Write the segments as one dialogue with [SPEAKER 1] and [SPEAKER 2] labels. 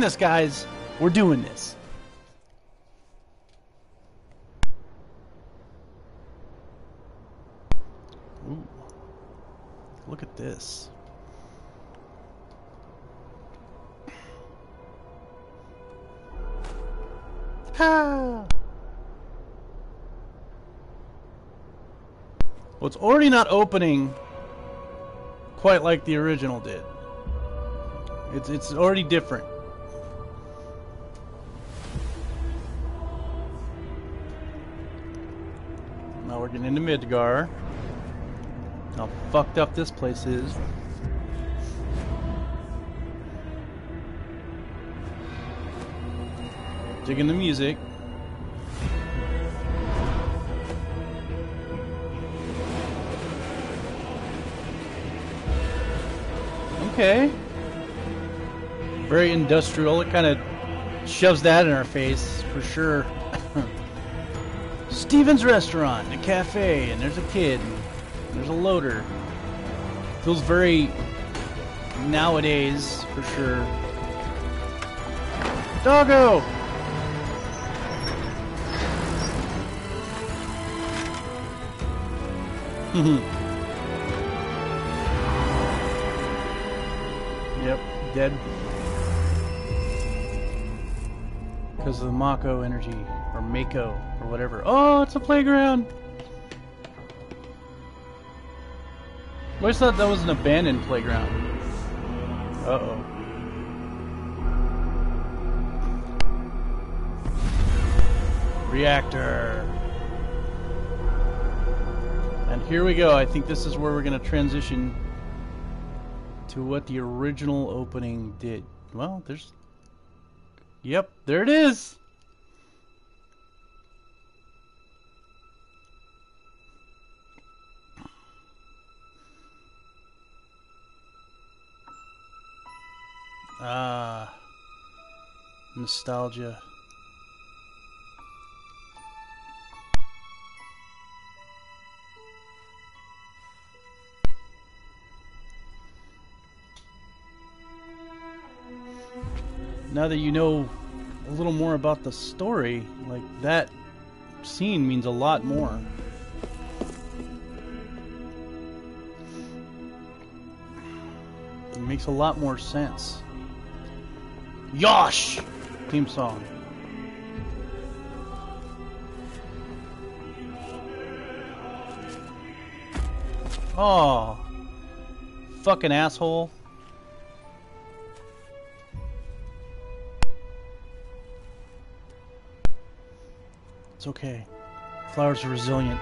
[SPEAKER 1] doing this, guys. We're doing this. Ooh. Look at this. Ha! Well, it's already not opening quite like the original did. It's it's already different. Into Midgar. How fucked up this place is. Digging the music. Okay. Very industrial. It kind of shoves that in our face for sure. Steven's restaurant, a cafe, and there's a kid. And there's a loader. Feels very nowadays for sure. Doggo! yep, dead. Because of the Mako energy, or Mako, or whatever. Oh, it's a playground! I always thought that was an abandoned playground. Uh-oh. Reactor. And here we go. I think this is where we're going to transition to what the original opening did. Well, there's... Yep, there it is! Ah, nostalgia. Now that you know a little more about the story, like that scene means a lot more. It makes a lot more sense. Yosh! Theme song. Oh. Fucking asshole. It's okay. Flowers are resilient.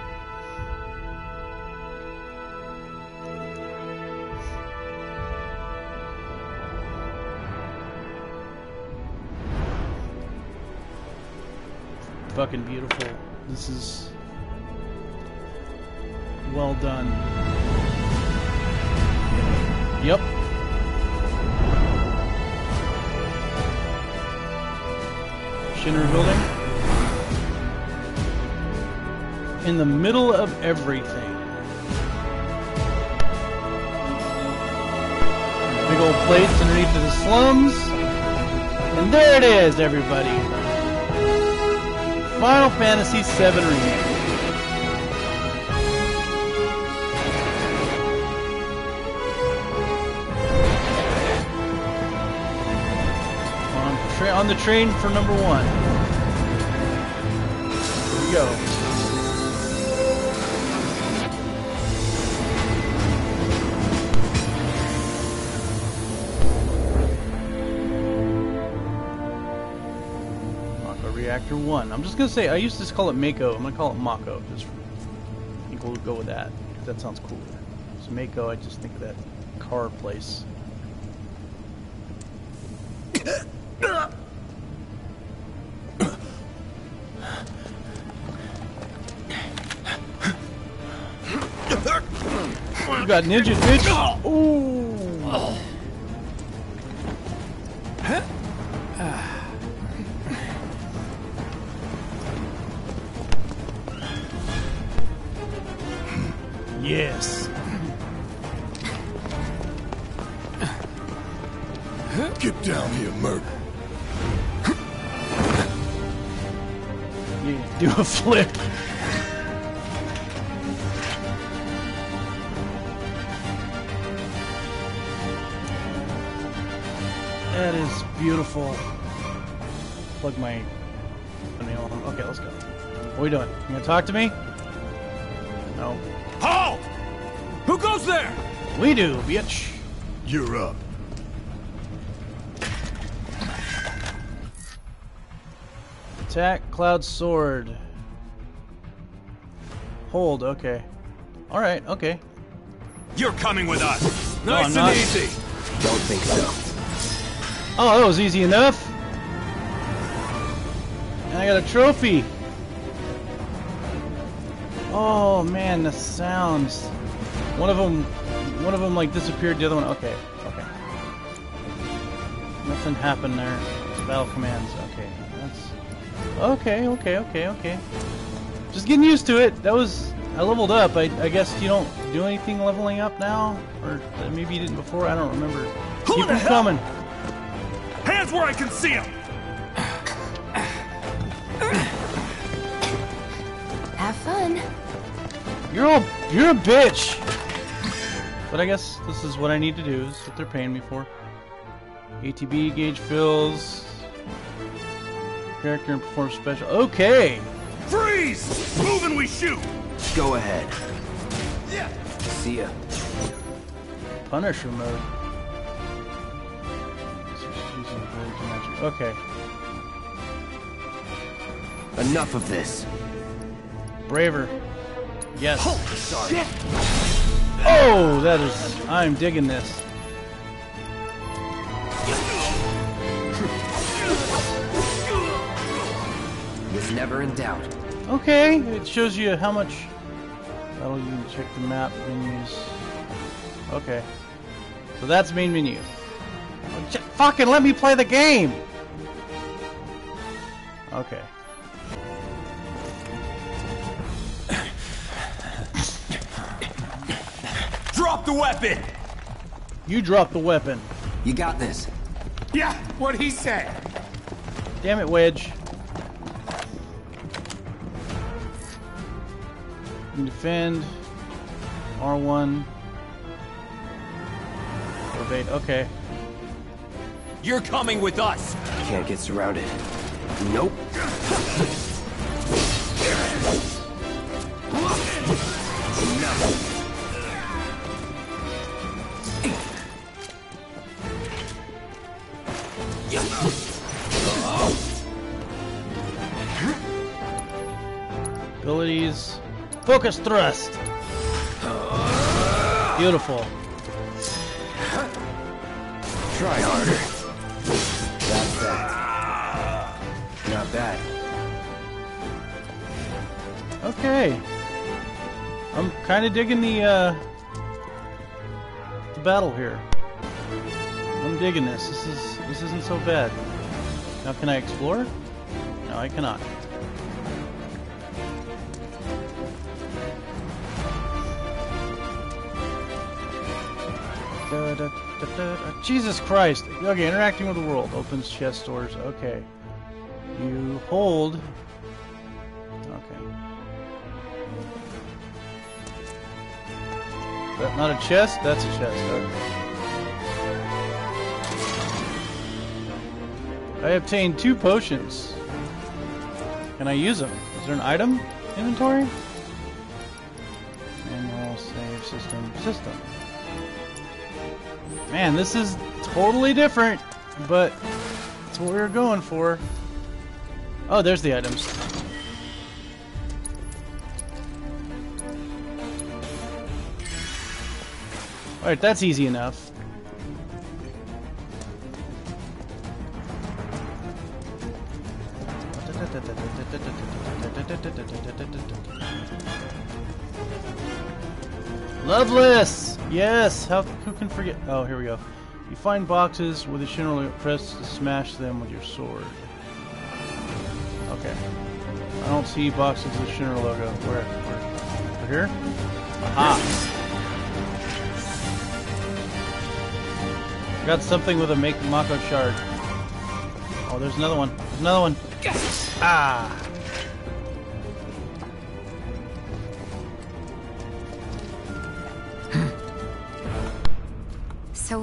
[SPEAKER 1] Fucking beautiful. This is well done. Yep. Shinra building. In the middle of everything. Big old plates underneath the slums. And there it is, everybody. Final Fantasy VII Remake. On, the train for number one. Here we go. Reactor 1. I'm just gonna say, I used to call it Mako. I'm gonna call it Mako. Just, I think we'll go with that. 'cause That sounds cooler. So Mako, I just think of that car place. You got ninja, bitch. Ooh. Talk to me? No.
[SPEAKER 2] Halt! Who goes there?
[SPEAKER 1] We do, bitch.
[SPEAKER 2] You're up.
[SPEAKER 1] Attack Cloud Sword. Hold, okay. Alright, okay.
[SPEAKER 2] You're coming with us.
[SPEAKER 1] No,
[SPEAKER 2] Nice
[SPEAKER 1] I'm
[SPEAKER 2] and easy.
[SPEAKER 3] Don't think so.
[SPEAKER 1] Oh, that was easy enough. And I got a trophy. Oh man, the sounds. One of them, one of them like disappeared. The other one, okay, okay. Nothing happened there. Battle commands. Okay, that's okay, okay, okay, okay. Just getting used to it. That was I leveled up. I, I guess you don't do anything leveling up now, or maybe you didn't before. I don't remember.
[SPEAKER 2] Who
[SPEAKER 1] Keep
[SPEAKER 2] the
[SPEAKER 1] them coming.
[SPEAKER 2] Hands where I can see them.
[SPEAKER 1] You're a you're a bitch. But I guess this is what I need to do. Is what they're paying me for. ATB gauge fills. Character and perform special. Okay.
[SPEAKER 2] Freeze! Move and we shoot.
[SPEAKER 3] Go ahead.
[SPEAKER 2] Yeah.
[SPEAKER 3] See ya.
[SPEAKER 1] Punisher mode. Okay.
[SPEAKER 3] Enough of this.
[SPEAKER 1] Braver. Yes.
[SPEAKER 3] Sorry.
[SPEAKER 1] Oh, that is. I'm digging this.
[SPEAKER 3] Was never in doubt.
[SPEAKER 1] Okay, it shows you how much. That'll you can check the map menus. Okay, so that's main menu. Oh, fucking let me play the game. Okay.
[SPEAKER 2] Drop the weapon.
[SPEAKER 1] You drop the weapon.
[SPEAKER 3] You got this.
[SPEAKER 2] Yeah, what he said.
[SPEAKER 1] Damn it, Wedge. You can defend. R1. Evade. Okay.
[SPEAKER 2] You're coming with us.
[SPEAKER 3] Can't get surrounded. Nope.
[SPEAKER 1] Abilities. Focus thrust. Beautiful.
[SPEAKER 3] Try harder. That's that. Not bad.
[SPEAKER 1] Okay. I'm kind of digging the uh, the battle here. I'm digging this. This is this isn't so bad. Now can I explore? No, I cannot. Da, da. Jesus Christ! Okay, interacting with the world opens chest doors. Okay, you hold. Okay. That not a chest? That's a chest. Okay. I obtained two potions. Can I use them? Is there an item inventory? Manual save system system. Man, this is totally different, but it's what we were going for. Oh, there's the items. Alright, that's easy enough. Loveless! Yes! How, who can forget? Oh, here we go. You find boxes with a Shinra logo, press to smash them with your sword. Okay. I don't see boxes with Shinra logo. Where? Where? Over here? Aha! Got something with a make Mako shard. Oh, there's another one. There's another one. Ah!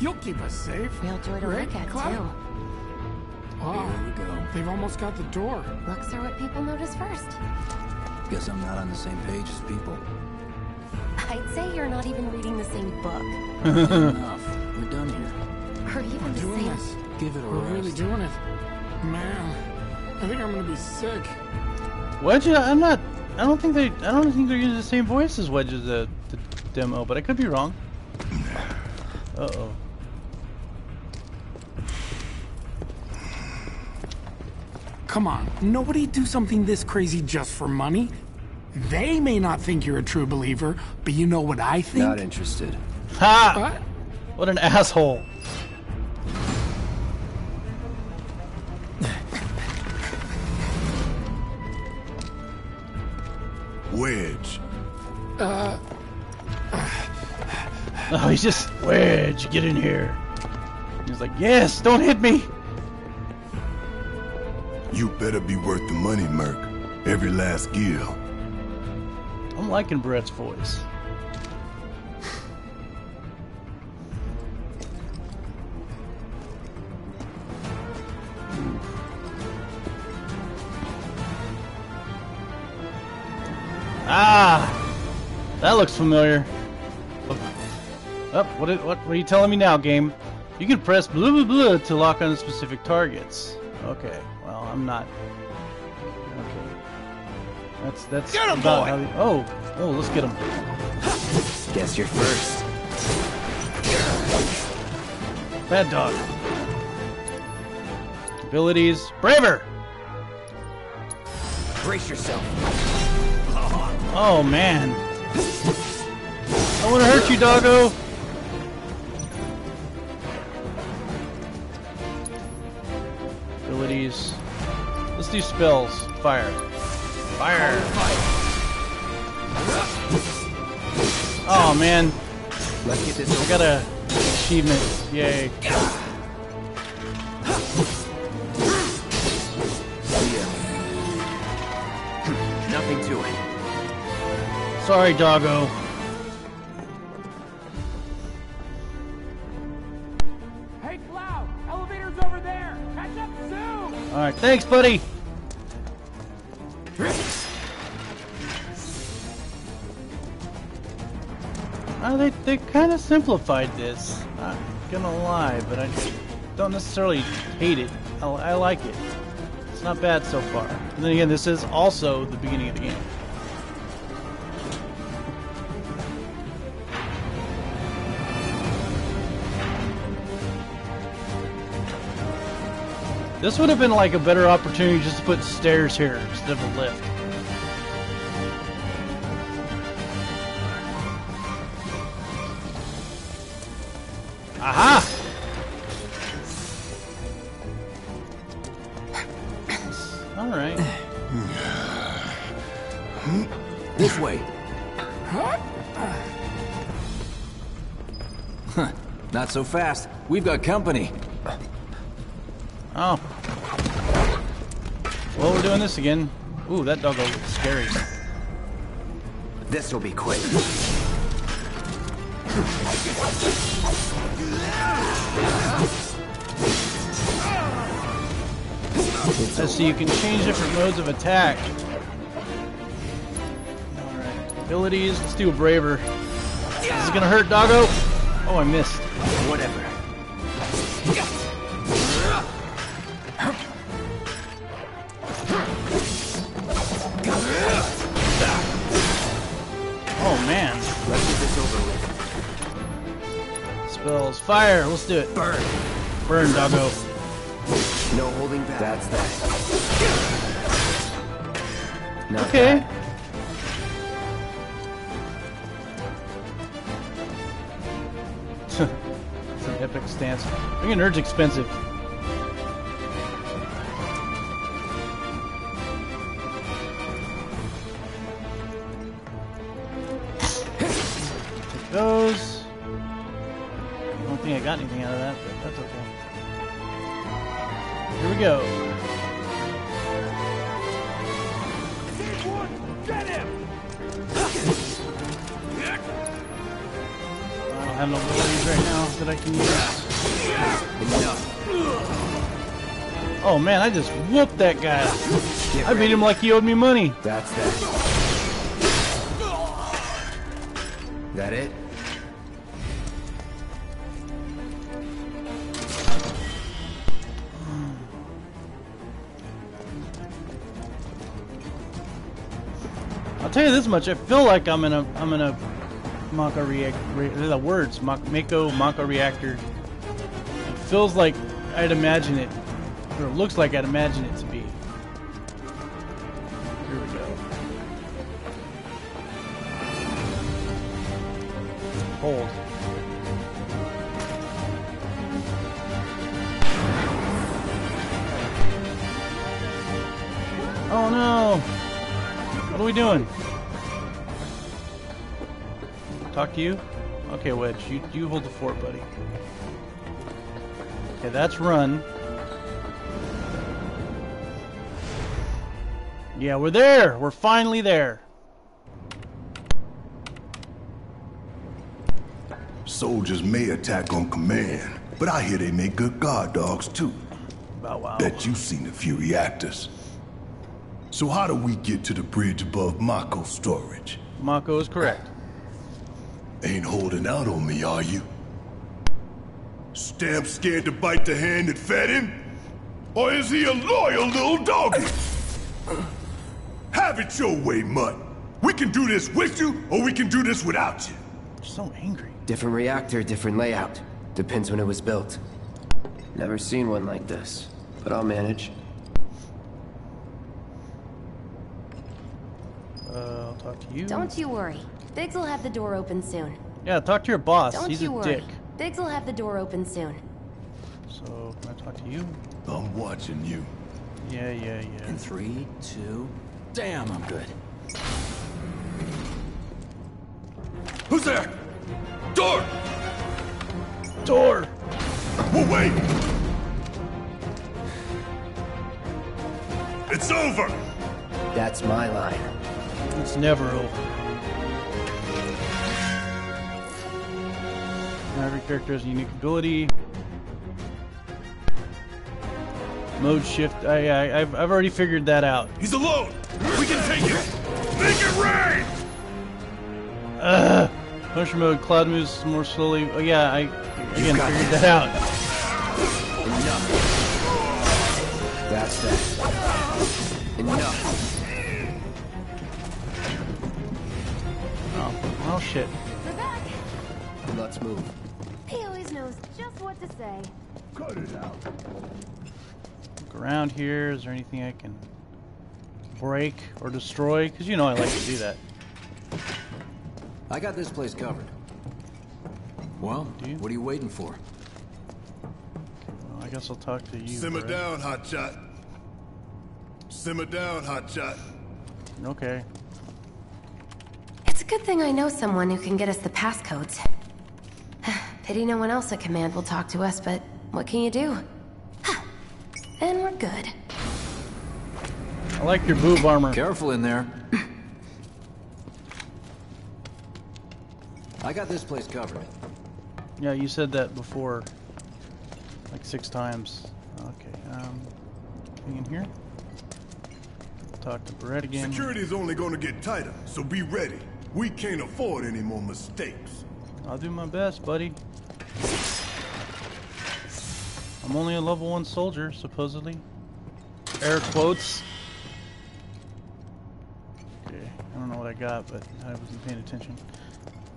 [SPEAKER 4] With,
[SPEAKER 5] You'll keep us safe.
[SPEAKER 6] Real joy to
[SPEAKER 5] Right,
[SPEAKER 6] look at,
[SPEAKER 5] Cloud?
[SPEAKER 6] too.
[SPEAKER 5] Wow,
[SPEAKER 4] There you go.
[SPEAKER 5] they've almost got the door.
[SPEAKER 6] Looks are what people notice first.
[SPEAKER 4] though? Guess I'm not on the same page as people.
[SPEAKER 6] I'd say you're not even reading the same book.
[SPEAKER 4] Enough. We're done here.
[SPEAKER 6] Or even
[SPEAKER 5] We're
[SPEAKER 6] the
[SPEAKER 5] doing
[SPEAKER 6] same...
[SPEAKER 5] this.
[SPEAKER 4] Give it a
[SPEAKER 5] We're
[SPEAKER 4] rest.
[SPEAKER 5] really doing it. Man, I think I'm gonna be sick.
[SPEAKER 1] Wedge, I'm not. I don't think they. I don't think they're using the same voice as Wedge's the, the demo, but I could be wrong. Uh oh.
[SPEAKER 5] Come on, nobody do something this crazy just for money. They may not think you're a true believer, but you know what I think?
[SPEAKER 3] Not interested.
[SPEAKER 1] Ha!
[SPEAKER 5] What?
[SPEAKER 1] What an asshole.
[SPEAKER 7] Wedge.
[SPEAKER 1] Uh Oh, he's just Wedge. Get in here. He's like, yes, don't hit me.
[SPEAKER 7] You better be worth the money, Merc. Every last gil.
[SPEAKER 1] I'm liking Brett's voice. Ah, that looks familiar. Up, what, what, what are you telling me now, game? You can press blah blah blah to lock on specific targets. Okay, I'm not. Okay, that's that's
[SPEAKER 2] Get 'em,
[SPEAKER 1] about
[SPEAKER 2] boy!
[SPEAKER 1] how the- oh, oh, let's get him.
[SPEAKER 3] Guess you're first.
[SPEAKER 1] Bad dog. Abilities, braver.
[SPEAKER 3] Brace yourself.
[SPEAKER 1] Oh man, I want to hurt you, doggo. Abilities. Let's do spells. Fire. Fire. Oh man,
[SPEAKER 3] Let's get this
[SPEAKER 1] I got a achievement. Yay.
[SPEAKER 3] Nothing to it.
[SPEAKER 1] Sorry, doggo.
[SPEAKER 5] Hey, Cloud! Elevator's over there! Catch up soon!
[SPEAKER 1] All right, thanks, buddy. They they kind of simplified this. I'm gonna lie, but I don't necessarily hate it. I, I like it. It's not bad so far. And then again, this is also the beginning of the game. This would have been like a better opportunity just to put stairs here instead of a lift.
[SPEAKER 4] Not so fast. We've got company.
[SPEAKER 1] Oh. Well, we're doing this again. Ooh, that doggo looks scary.
[SPEAKER 3] This will be quick.
[SPEAKER 1] Uh, so you can change different modes of attack. Alright. Abilities, let's do a braver. This Is gonna hurt, doggo? Oh, I missed. Fire, let's do it.
[SPEAKER 3] Burn.
[SPEAKER 1] Burn, doggo.
[SPEAKER 3] No holding back. That's that. Not
[SPEAKER 1] Okay.
[SPEAKER 3] bad.
[SPEAKER 1] it's an epic stance. Being a nerd's expensive. Got anything out of that, but that's okay. Here we go. Get him! I don't have no abilities right now that I can use. Oh man, I just whooped that guy. I beat him like he owed me money.
[SPEAKER 3] That's that. That it?
[SPEAKER 1] Tell you this much: I feel like I'm in a I'm in a Mako react. Re, the words Mak- Mako Mako reactor. It feels like I'd imagine it, or it looks like I'd imagine it to be. Here we go. Hold. Oh no! What are we doing? Talk to you? Okay, Wedge, you, you hold the fort, buddy. Okay, that's run. Yeah, we're there! We're finally there!
[SPEAKER 7] Soldiers may attack on command, but I hear they make good guard dogs too.
[SPEAKER 1] Bow wow.
[SPEAKER 7] Bet you've seen a few reactors. So how do we get to the bridge above Mako storage?
[SPEAKER 1] Mako is correct.
[SPEAKER 7] Ain't holding out on me, are you? Stamp scared to bite the hand that fed him? Or is he a loyal little doggy? Have it your way, Mutt. We can do this with you, or we can do this without you.
[SPEAKER 1] You're so angry.
[SPEAKER 3] Different reactor, different layout. Depends when it was built. Never seen one like this, but I'll manage.
[SPEAKER 1] Uh, I'll talk to you.
[SPEAKER 6] Don't you worry. Biggs will have the door open soon.
[SPEAKER 1] Yeah, talk to your boss.
[SPEAKER 6] Don't
[SPEAKER 1] He's
[SPEAKER 6] you
[SPEAKER 1] a
[SPEAKER 6] worry.
[SPEAKER 1] dick.
[SPEAKER 6] Biggs will have the door open soon.
[SPEAKER 1] So, can I talk to you?
[SPEAKER 7] I'm watching you.
[SPEAKER 1] Yeah, yeah, yeah.
[SPEAKER 4] In three, two, damn, I'm good.
[SPEAKER 7] Who's there? Door!
[SPEAKER 1] Door!
[SPEAKER 7] Well, wait! It's over!
[SPEAKER 3] That's my line.
[SPEAKER 1] It's never over. Every character has a unique ability. Mode shift. I, I, I've, I've already figured that out.
[SPEAKER 7] He's alone! We can take it! Make it rain!
[SPEAKER 1] Punisher mode. Cloud moves more slowly. Oh yeah, I again figured
[SPEAKER 3] this.
[SPEAKER 1] that out. Enough.
[SPEAKER 3] That's that. Enough.
[SPEAKER 1] Oh, oh shit.
[SPEAKER 6] We're back.
[SPEAKER 3] Let's move.
[SPEAKER 6] What to say.
[SPEAKER 7] Cut it out.
[SPEAKER 1] Look around here. Is there anything I can break or destroy? Because you know I like to do that.
[SPEAKER 4] I got this place covered. Well,
[SPEAKER 1] Do you?
[SPEAKER 4] what are you waiting for?
[SPEAKER 1] Well, I guess I'll talk to you.
[SPEAKER 7] Simmer
[SPEAKER 1] Brett.
[SPEAKER 7] down, Hotshot. Simmer down, Hotshot.
[SPEAKER 1] Okay.
[SPEAKER 6] It's a good thing I know someone who can get us the passcodes. Pity no one else at command will talk to us, but what can you do? Huh. and we're good.
[SPEAKER 1] I like your boob armor.
[SPEAKER 4] Careful in there. I got this place covered.
[SPEAKER 1] Yeah, you said that before. Like six times. Okay, um, anything in here? Talk to Brett again.
[SPEAKER 7] Security's only gonna get tighter, so be ready. We can't afford any more mistakes.
[SPEAKER 1] I'll do my best, buddy. I'm only a level one soldier, supposedly. Air quotes. Okay, I don't know what I got, but I wasn't paying attention.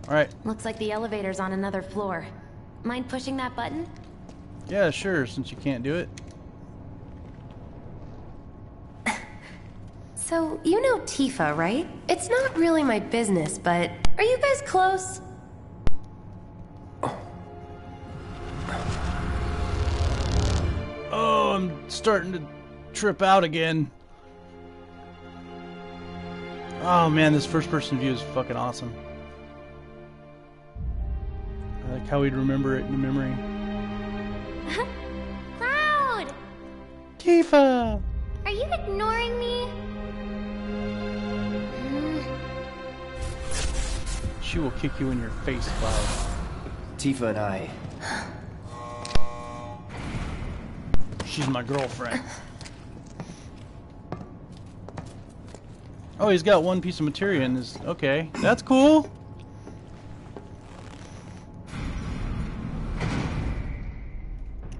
[SPEAKER 1] Alright,
[SPEAKER 6] Looks like the elevator's on another floor. Mind pushing that button?
[SPEAKER 1] yeah, sure, since you can't do it.
[SPEAKER 6] So, you know Tifa, right? It's not really my business, but are you guys close?
[SPEAKER 1] Starting to trip out again. Oh man, this first person view is fucking awesome. I like how we'd remember it in memory.
[SPEAKER 8] Cloud!
[SPEAKER 1] Tifa!
[SPEAKER 8] Are you ignoring me?
[SPEAKER 1] She will kick you in your face, Cloud.
[SPEAKER 3] Tifa and I,
[SPEAKER 1] She's my girlfriend. Oh, he's got one piece of materia in his. Okay, that's cool.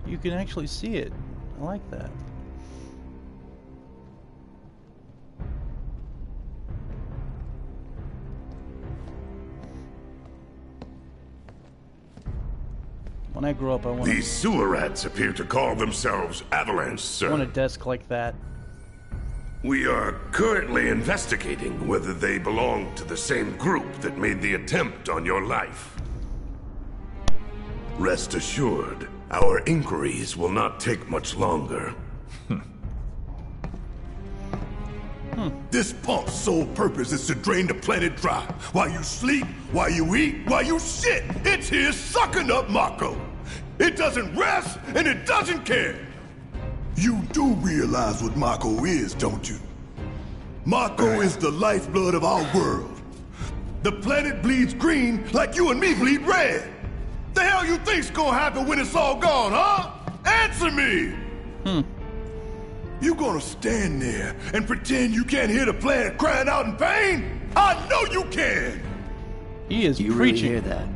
[SPEAKER 1] You can actually see it. I like that. When I grow up, I want
[SPEAKER 9] These sewer rats appear to call themselves Avalanche,
[SPEAKER 1] I want a desk like that.
[SPEAKER 9] We are currently investigating whether they belong to the same group that made the attempt on your life. Rest assured, our inquiries will not take much longer. Hmm.
[SPEAKER 7] This pump's sole purpose is to drain the planet dry. While you sleep, while you eat, while you shit, it's here sucking up Mako. It doesn't rest and it doesn't care. You do realize what Mako is, don't you? Mako is the lifeblood of our world. The planet bleeds green like you and me bleed red. The hell you think's gonna happen when it's all gone, huh? Answer me! Hmm. You gonna stand there and pretend you can't hear the planet crying out in pain? I know you can!
[SPEAKER 1] He is
[SPEAKER 3] do you really
[SPEAKER 1] preaching.
[SPEAKER 3] hear that?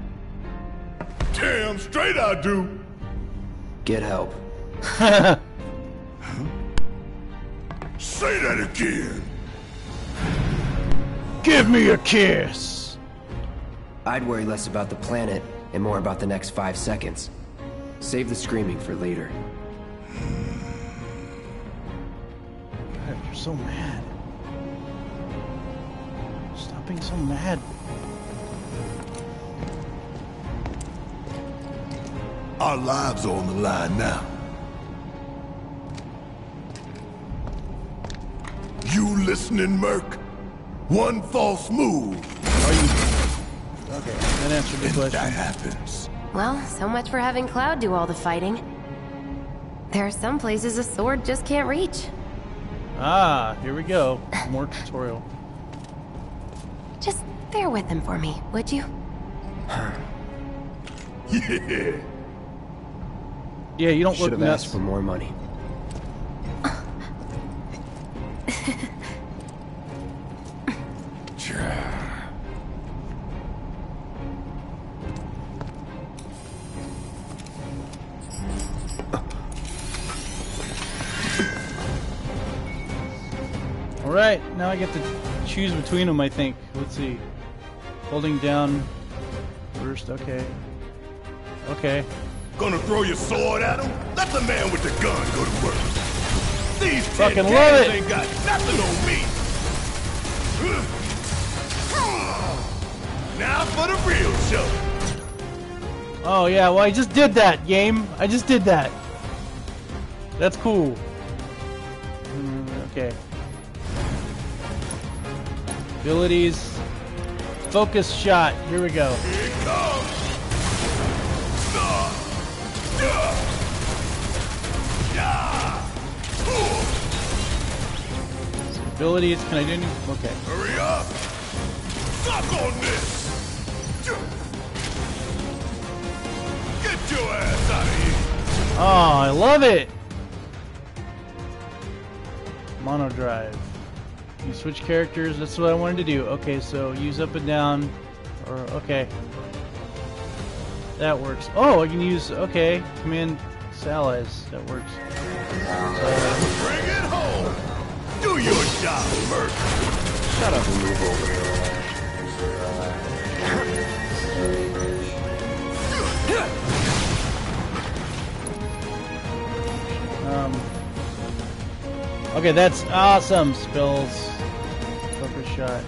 [SPEAKER 7] Damn straight I do!
[SPEAKER 3] Get help.
[SPEAKER 7] Say that again!
[SPEAKER 1] Give me a kiss.
[SPEAKER 3] I'd worry less about the planet and more about the next five seconds. Save the screaming for later.
[SPEAKER 1] God, you're so mad. Stop being so mad.
[SPEAKER 7] Our lives are on the line now. You listening, Merc? One false move,
[SPEAKER 1] Are you? Okay, that answered the
[SPEAKER 7] and that
[SPEAKER 1] question.
[SPEAKER 7] happens.
[SPEAKER 6] Well, so much for having Cloud do all the fighting. There are some places a sword just can't reach.
[SPEAKER 1] Ah, here we go. More tutorial.
[SPEAKER 6] Just bear with him for me, would you?
[SPEAKER 7] Yeah.
[SPEAKER 1] Yeah, you don't
[SPEAKER 3] Should
[SPEAKER 1] look
[SPEAKER 3] have asked
[SPEAKER 1] nuts.
[SPEAKER 3] for more money.
[SPEAKER 1] All right, now I get to choose between them. I think. Let's see. Holding down first. Okay. Okay.
[SPEAKER 7] Gonna throw your sword at him? Let the man with the gun go to work. These
[SPEAKER 1] Fucking love it.
[SPEAKER 7] ain't got nothing on me. Now for the real show.
[SPEAKER 1] Oh yeah, well I just did that game. I just did that. That's cool. Mm, okay. Abilities. Focus shot. Here we go.
[SPEAKER 7] Here it comes. Yeah.
[SPEAKER 1] Abilities. Can I do any? Okay.
[SPEAKER 7] Hurry up! Suck on this! Get your ass out of here!
[SPEAKER 1] Oh, I love it. Mono drive. You switch characters. That's what I wanted to do. Okay, so use up and down. Or okay. That works. Oh, I can use okay. Command allies. That works.
[SPEAKER 7] Bring it home! Do your job, Merc!
[SPEAKER 3] Shut up and move over.
[SPEAKER 1] Um. Okay, that's awesome. Spells. Focus shot.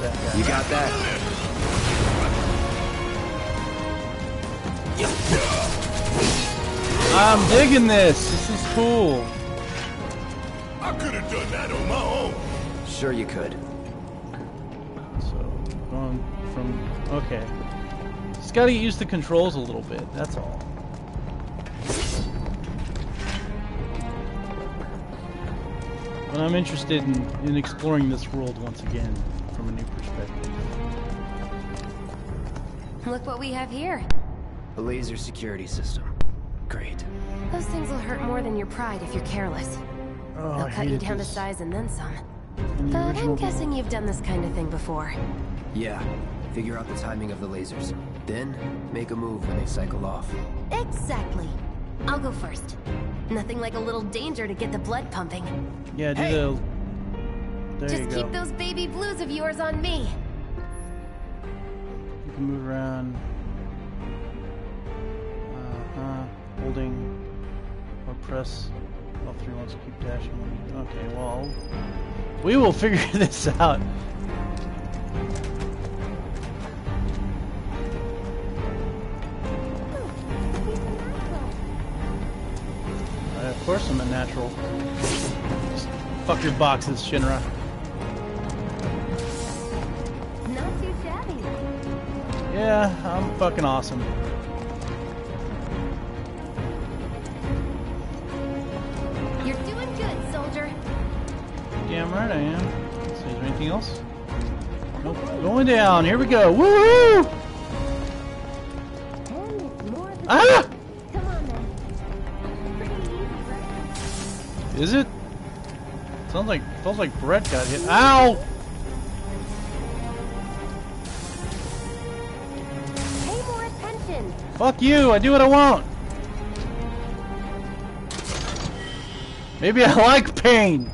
[SPEAKER 1] That guy.
[SPEAKER 3] You got that?
[SPEAKER 1] I'm digging this. This is cool.
[SPEAKER 7] I could have done that on my own.
[SPEAKER 3] Sure you could.
[SPEAKER 1] So, going from... Okay. Just gotta get used to controls a little bit, that's all. But I'm interested in, in exploring this world once again from a new perspective.
[SPEAKER 6] Look what we have here.
[SPEAKER 3] A laser security system. Great.
[SPEAKER 6] Those things will hurt more than your pride if you're careless.
[SPEAKER 1] Oh,
[SPEAKER 6] They'll
[SPEAKER 1] I
[SPEAKER 6] cut you
[SPEAKER 1] hated
[SPEAKER 6] down to size and then some.
[SPEAKER 1] the
[SPEAKER 6] But I'm guessing you've done this kind of thing before.
[SPEAKER 3] Yeah. Figure out the timing of the lasers. Then, make a move when they cycle off.
[SPEAKER 6] Exactly. I'll go first. Nothing like a little danger to get the blood pumping.
[SPEAKER 1] Yeah, do
[SPEAKER 3] Hey!
[SPEAKER 1] the... There
[SPEAKER 6] Just
[SPEAKER 1] you
[SPEAKER 6] keep those baby blues of yours on me.
[SPEAKER 1] You can move around. Uh-huh. Holding or press L3 once to keep dashing. Okay, well, we will figure this out. Uh, of course I'm a natural. Just fuck your boxes, Shinra.
[SPEAKER 6] Not too shabby.
[SPEAKER 1] Yeah, I'm fucking awesome. Damn right I am. Let's see, is there anything else? Nope. Going down. Here we go. Woo!
[SPEAKER 6] And it's more of the
[SPEAKER 1] Ah!
[SPEAKER 6] Come on then. Pretty easy, right?
[SPEAKER 1] Is it? Sounds like feels like Brett got hit. Ow!
[SPEAKER 6] Pay more attention.
[SPEAKER 1] Fuck you! I do what I want. Maybe I like pain.